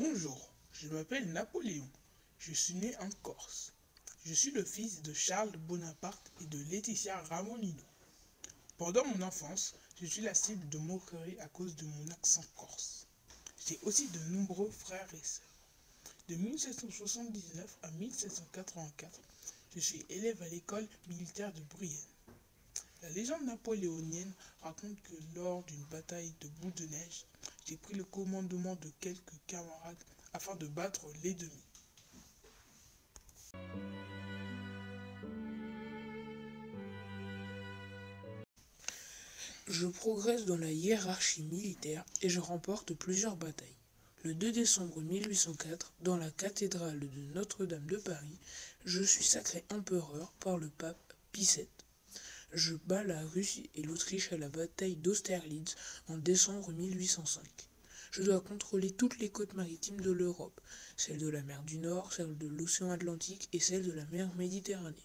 Bonjour, je m'appelle Napoléon. Je suis né en Corse. Je suis le fils de Charles Bonaparte et de Laetitia Ramolino. Pendant mon enfance, je suis la cible de moqueries à cause de mon accent corse. J'ai aussi de nombreux frères et sœurs. De 1779 à 1784, je suis élève à l'école militaire de Brienne. La légende napoléonienne raconte que lors d'une bataille de bout de neige, j'ai pris le commandement de quelques camarades afin de battre l'ennemi. Je progresse dans la hiérarchie militaire et je remporte plusieurs batailles. Le 2 décembre 1804, dans la cathédrale de Notre-Dame de Paris, je suis sacré empereur par le pape Pie. Je bats la Russie et l'Autriche à la bataille d'Austerlitz en décembre 1805. Je dois contrôler toutes les côtes maritimes de l'Europe, celles de la mer du Nord, celles de l'océan Atlantique et celles de la mer Méditerranée.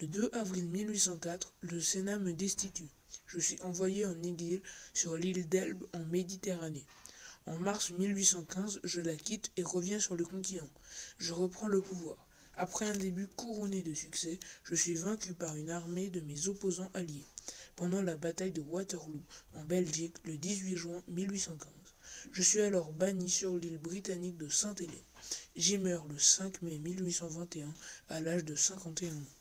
Le 2 avril 1804, le Sénat me destitue. Je suis envoyé en exil sur l'île d'Elbe en Méditerranée. En mars 1815, je la quitte et reviens sur le continent. Je reprends le pouvoir. Après un début couronné de succès, je suis vaincu par une armée de mes opposants alliés. Pendant la bataille de Waterloo, en Belgique, le 18 juin 1815. Je suis alors banni sur l'île britannique de Sainte-Hélène. J'y meurs le 5 mai 1821 à l'âge de 51 ans.